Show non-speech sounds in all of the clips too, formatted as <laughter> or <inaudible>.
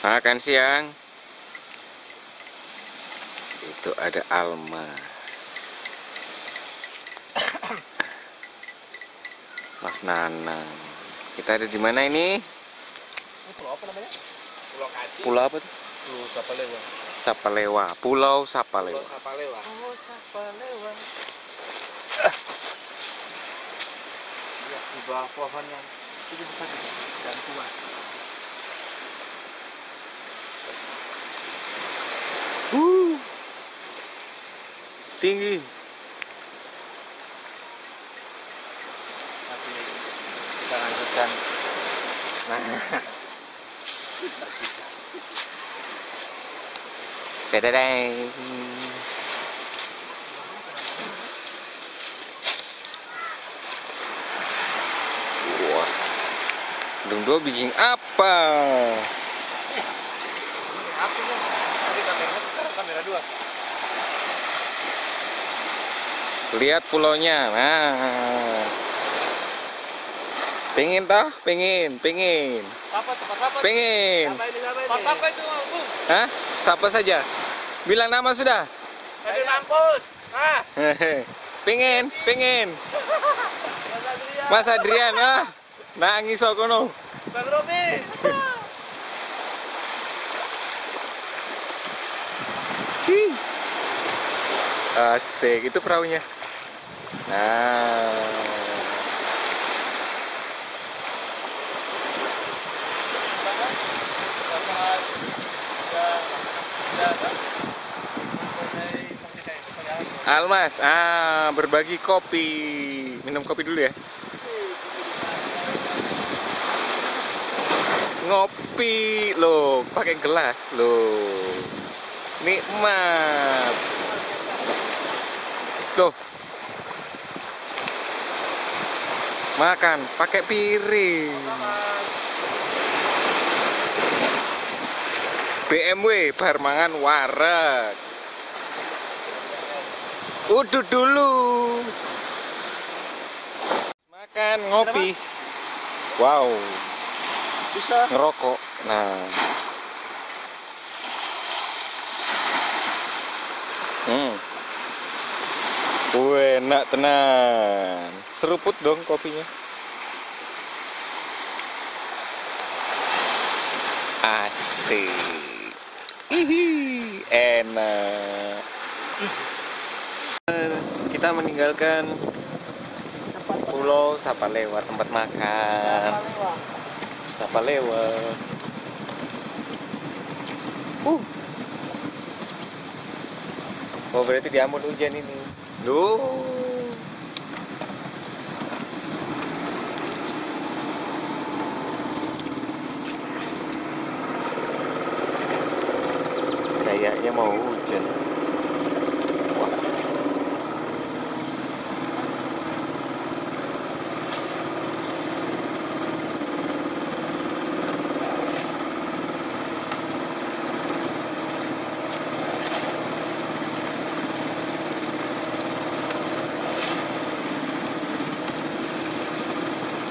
Makan siang. Itu ada almas. Mas Nanang. Kita ada di mana ini? Ini pulau apa namanya? Pulau Kaci. Pulau apa tuh? Pulau Sapalewa. Sapalewa. Pulau Sapalewa. Pulau Sapalewa. Oh, Sapalewa. Lihat di bawah pohon yang itu besar dan tua. Tinggi. Kita lanjutkan. <laughs> Dadadang. Wah. Dong dua bikin apa? ini apa? Tadi kamera kamera dua. Lihat pulaunya. Nah. Pengen toh? Pengen, pengen. Apa apa? Ini ini? Tempat apa itu, Bung? Hah? Siapa saja? Bilang nama sudah. Tadi mampus. Ah, <laughs> pengen, pengen. Mas Adrian. Mas Adrian, ah. Nangis kok kono. Bang Robi. Hi. <laughs> Asik, itu perahunya. Nah. Almas, ah berbagi kopi. Minum kopi dulu ya. Ngopi loh, pakai gelas loh. Nikmat. Loh. Makan pakai piring. BMW bar mangan warak. Udut dulu. Makan ngopi. Wow, Bisa. ngerokok. Nah. Hmm. Enak tenan. Seruput dong kopinya. Asik. Ihi, enak. Eh, Kita meninggalkan Pulau Sapalewa tempat makan. Sapalewa. Uh. Oh berarti di Ambon hujan ini. Duh. Kayaknya mau hujan.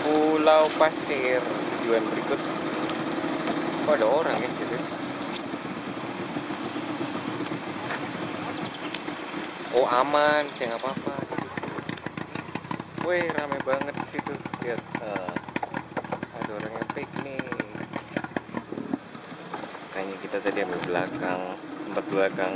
Pulau Pasir tujuan berikut. Oh ada orang ya situ. Oh aman, saya nggak apa-apa situ. Wih rame banget di situ. Lihat, eh, ada orang yang piknik. Kayaknya kita tadi ambil belakang, tempat belakang.